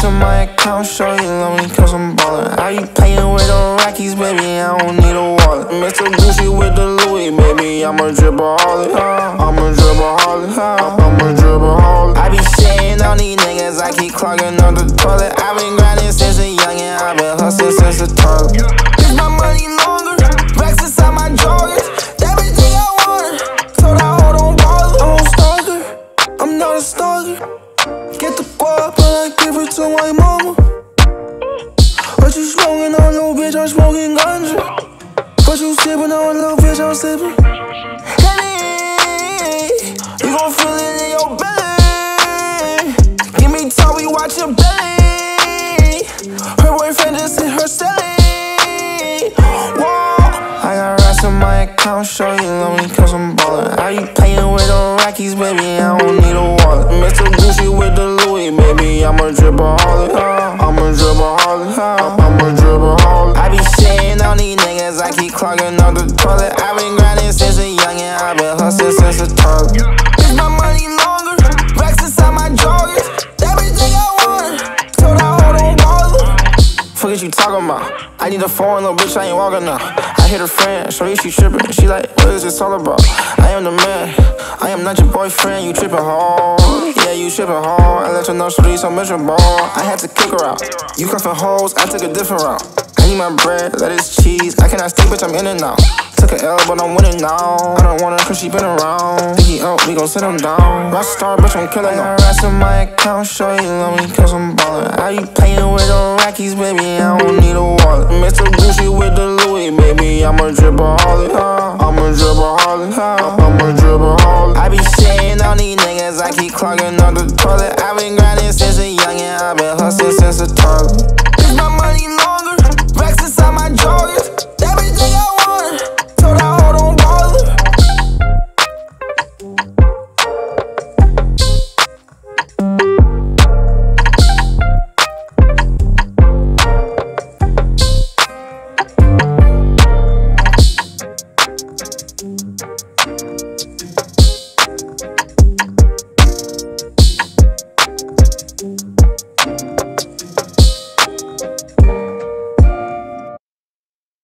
to my account, show you love me cause I'm ballin'. Are you playin' with the Rockies, baby? I don't need a wallet. Mr. Gucci with the Louis, baby. I'm a dripoholic. Uh, I'm a dripoholic. Uh, I'm a dripoholic. I be shitting on these niggas, I keep clogging up the toilet. i been I give it to my mama. What you smoking on, little bitch? I'm smoking ganja. What you sipping on, little bitch? I'm sipping. Henny, you gon' feel it in your belly. Give me time, we watch your belly. Her boyfriend just hit her celly. Whoa, I got racks in my account, show you love me cause I'm ballin'. Are you playing with the Rockies, baby? I don't need a wallet. Mr. Gucci with the Baby. I'm a dripoholic. Uh, I'm a dripoholic. Uh, I'm a dripoholic. I be shitting on these niggas, I keep clogging up the toilet. i been grinding since a youngin', i been hustling since a toddler. Is my money longer? Racks inside my joggers. Everything I want. I hold. Fuck you talking about? I need a phone, little bitch, I ain't walking now. I hit her friend, you she trippin'. She like, what is this all about? I am the man, I am not your boyfriend, you trippin' hard. Yeah, you trippin' hard. I let her know she so miserable. I had to kick her out. You cuffin' hoes, I took a different route. I need my bread, lettuce, cheese. I cannot stay, bitch, I'm in and out. Took a L, but I'm winning now. I don't her cause she been around. Biggie up, we gon' sit him down. Rockstar, bitch, I'm killing her. Rest in my account, show you love me cause I'm ballin'. Are you playin' with the Rockies, baby? I don't need a wallet. Mr. Gucci with the Louis, baby. I'm a dripoholic. Uh, I'm a dripoholic. Uh, I'm a dripoholic. Been hustling since a toddler.